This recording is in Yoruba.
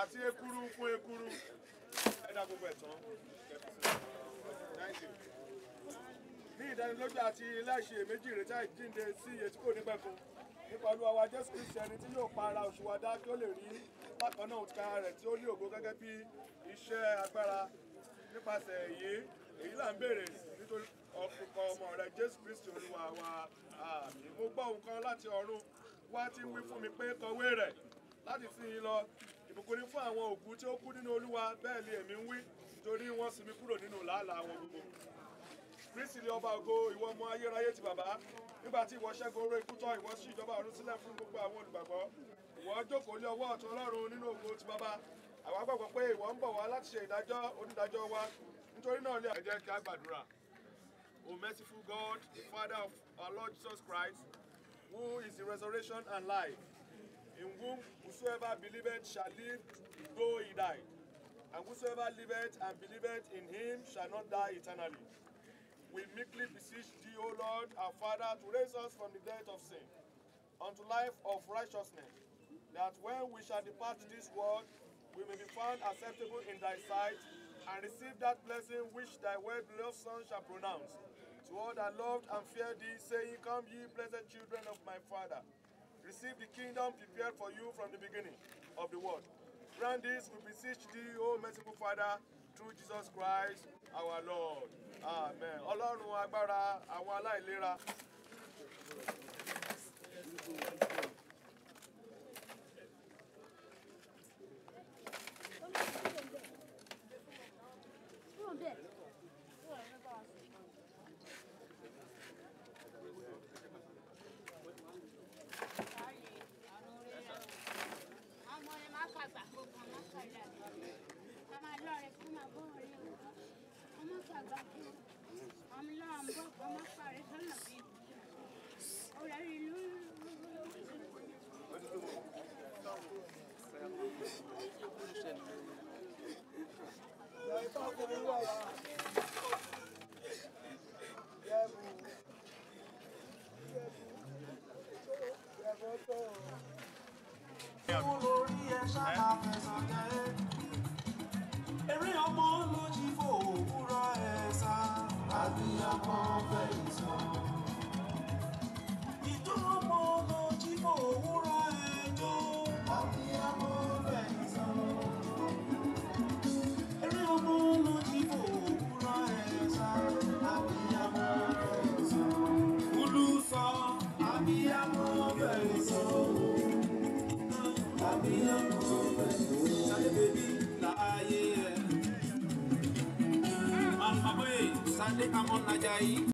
àti ekuru fún ekuru. Ẹ̀dá gbogbo ẹ̀ tán ní ìdánilójú àti láìṣe èméjì ìrètí àìjíǹde sí iye tí kò ní pẹ̀kun. Nípa olúwa wa jésù kristi ẹni tí yóò pa ara òṣùwà dá kí ó lè rí bákan náà òtítà rẹ̀ tí ó ní ògo gẹ́gẹ́ bí iṣẹ́ agbára. Nípasẹ̀ èyí èyí là ń béèrè nítorí ọ̀pọ̀ ọmọ rẹ̀ jésù kristi olúwa wa. Àmín. Mo gbọ́ ohun kan láti ọ̀run wá tí wí fún mi pé kọ̀wé rẹ̀ láti sin yín lọ ìbùkún ní fún àwọn òkú tí ó kú nínú olúwa bẹ́ẹ̀ ni èmi ń wí nítorí wọ́n sinmi kúrò nínú làálàá wọn gbogbo. Kristi ni ọba ògo ìwọ ọmọ ayérayé ti bàbá. Nígbà tí ìwọ ṣẹ́gun oró ikú tán ìwọ ṣí ìjọba ọ̀run sílẹ̀ fún gbogbo àwọn olùgbàgbọ́. Ìwọ jókòó lé ọwọ́ ọ̀tún ọlọ́run nínú ògo ti bàbá. Àwa gbàgbọ́ pé ìwọ ń bọ̀ wá láti ṣe ìdájọ́ onídàájọ́ wa. Nítorí náà lé ẹ jẹ́ kí a gbàdúrà. O merciful god the father of our lord jesus christ who is the resurrection and life in whom whosoever believeth shall live though he die and whosoever liveth and believeth in him shall not die eternally we meekly beseech thee, O Lord, our Father, to raise us from the death of sin unto life of righteousness, that when we shall depart this world, we may be found acceptable in thy sight, and receive that blessing which thy well-beloved Son shall pronounce. To all that loved and fear thee, saying, Come ye, blessed children of my Father, receive the kingdom prepared for you from the beginning of the world. Grant this, we beseech thee, O merciful Father, through Jesus Christ our Lord. Amen. Ọlọ́run agbára àwọn aláìlera. ọmọ rẹ máa kàgbà gbogbo ọmọ kàlà ọmọ lọrẹ fún ma bọ rẹ ọmọ kàgbà fún ọmọ lọrọ ń bọ ọmọ parí sọnà bí ọrẹ rí lú. Lórí ẹ ṣáà fẹsọ̀ jẹ́. Eré ọmọ ló jí fò òwúrọ̀ ẹ̀ sá. Àbíyamọ fẹ́ ìtàn. amoon na jaay